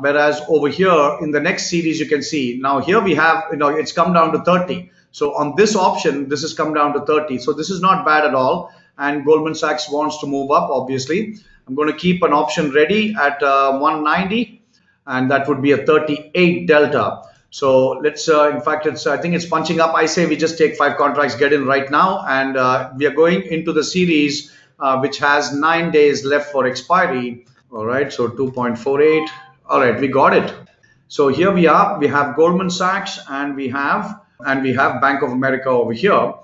Whereas over here in the next series, you can see now here we have, you know, it's come down to 30. So on this option, this has come down to 30. So this is not bad at all. And Goldman Sachs wants to move up, obviously. I'm going to keep an option ready at uh, 190 and that would be a 38 delta. So let's, uh, in fact, it's, I think it's punching up. I say we just take five contracts, get in right now. And uh, we are going into the series, uh, which has nine days left for expiry. All right. So 2.48. All right. We got it. So here we are. We have Goldman Sachs and we have, and we have Bank of America over here.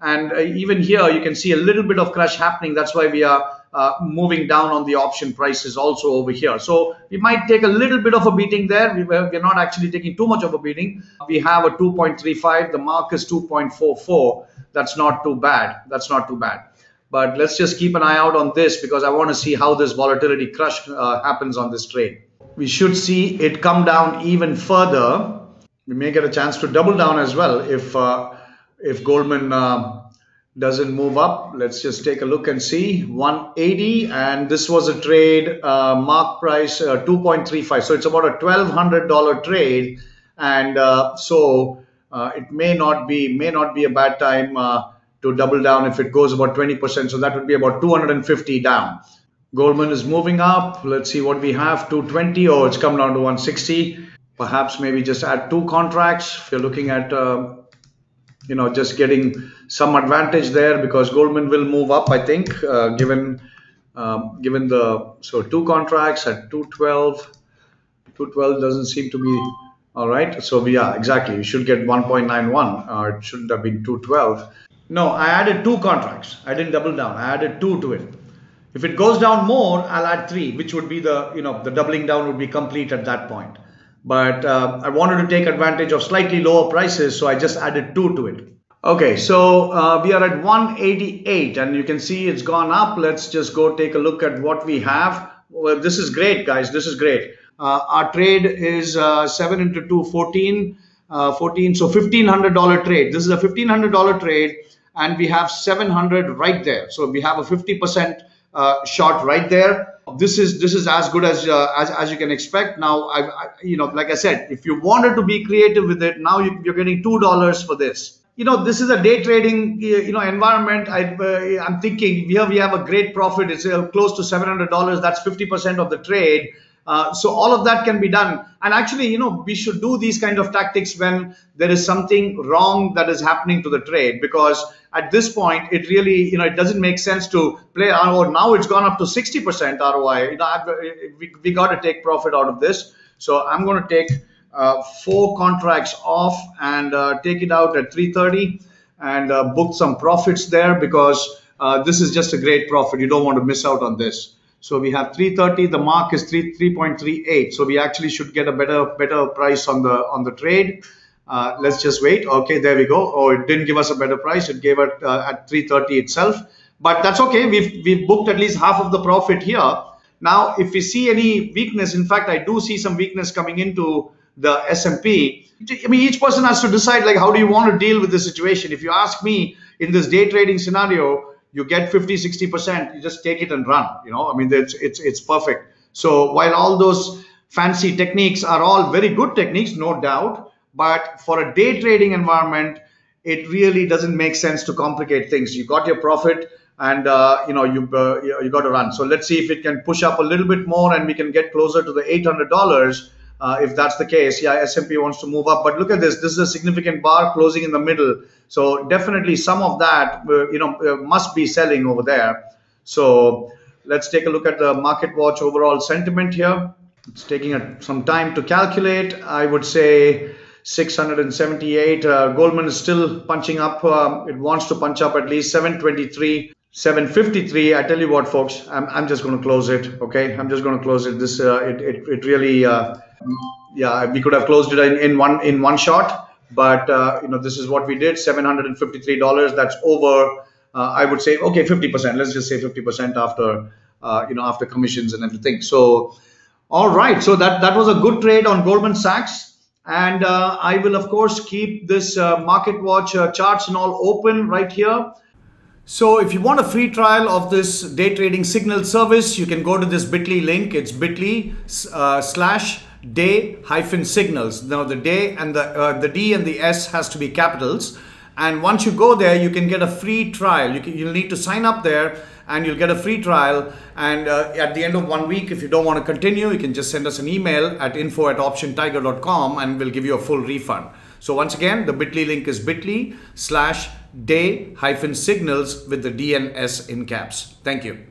And uh, even here, you can see a little bit of crash happening. That's why we are uh, moving down on the option prices also over here. So we might take a little bit of a beating there. We, we're not actually taking too much of a beating. We have a 2.35. The mark is 2.44. That's not too bad. That's not too bad. But let's just keep an eye out on this because I want to see how this volatility crush uh, happens on this trade. We should see it come down even further. We may get a chance to double down as well if uh, if Goldman uh, doesn't move up, let's just take a look and see 180. And this was a trade uh, mark price uh, 2.35. So it's about a $1,200 trade. And uh, so uh, it may not be may not be a bad time to double down if it goes about 20%. So that would be about 250 down. Goldman is moving up. Let's see what we have 220. Oh, it's come down to 160. Perhaps maybe just add two contracts. If you're looking at uh, you know just getting some advantage there because Goldman will move up I think uh, given um, given the so two contracts at 212 212 doesn't seem to be all right so yeah exactly you should get 1.91 uh, it shouldn't have been 212 no I added two contracts I didn't double down I added two to it if it goes down more I'll add three which would be the you know the doubling down would be complete at that point but uh, I wanted to take advantage of slightly lower prices, so I just added two to it. Okay, so uh, we are at 188 and you can see it's gone up. Let's just go take a look at what we have. Well, this is great, guys. This is great. Uh, our trade is uh, 7 into 2, 14. Uh, 14, so $1,500 trade. This is a $1,500 trade and we have 700 right there. So we have a 50% uh, shot right there. This is this is as good as uh, as, as you can expect. Now I, I, you know like i said if you wanted to be creative with it now you, are getting two dollars for this. You know this is a day trading you know environment. I, uh, i'm thinking here we have a great profit. It's uh, close to 700 dollars. That's 50 percent of the trade uh, so all of that can be done. And actually you know we should do these kind of tactics when there is something wrong that is happening to the trade because at this point it really you know it doesn't make sense to play oh now it's gone up to 60% roi you know we, we got to take profit out of this. So i'm going to take uh, four contracts off and uh, take it out at 330 and uh, book some profits there because uh, this is just a great profit. You don't want to miss out on this so we have 330. The mark is 3 3.38. So we actually should get a better better price on the on the trade. Uh, let's just wait. Okay, there we go. Oh, it didn't give us a better price. It gave it uh, at 330 itself. But that's okay. We've we've booked at least half of the profit here. Now, if we see any weakness, in fact, I do see some weakness coming into the S&P. I mean, each person has to decide like how do you want to deal with the situation. If you ask me in this day trading scenario, you get 50 60% you just take it and run you know? I mean it's it's it's perfect. So while all those fancy techniques are all very good techniques no doubt but for a day trading environment it really doesn't make sense to complicate things. You got your profit and uh, you know you uh, you got to run. So let's see if it can push up a little bit more and we can get closer to the 800 dollars uh, if that's the case. Yeah, S&P wants to move up, but look at this. This is a significant bar closing in the middle. So definitely some of that, uh, you know, uh, must be selling over there. So let's take a look at the market watch overall sentiment here. It's taking a, some time to calculate. I would say 678. Uh, Goldman is still punching up. Uh, it wants to punch up at least 723. 753 i tell you what folks i'm, I'm just going to close it okay i'm just going to close it this uh, it, it, it really yeah we could have closed it in, in one in one shot but uh, you know this is what we did 753 dollars. That's over uh, i would say okay 50 percent. Let's just say 50 percent after uh, you know after commissions and everything. So all right. So that that was a good trade on goldman sachs. And uh, i will of course keep this market watch charts and all open right here. So if you want a free trial of this day trading signal service, you can go to this bit.ly link. It's bit.ly uh, slash day hyphen signals. Now the day and the uh, the D and the S has to be capitals. And once you go there, you can get a free trial. You can, you'll need to sign up there and you'll get a free trial. And uh, at the end of one week, if you don't want to continue, you can just send us an email at info at optiontiger.com and we'll give you a full refund. So once again, the bit.ly link is bit.ly slash day hyphen signals with the DNS in caps. Thank you.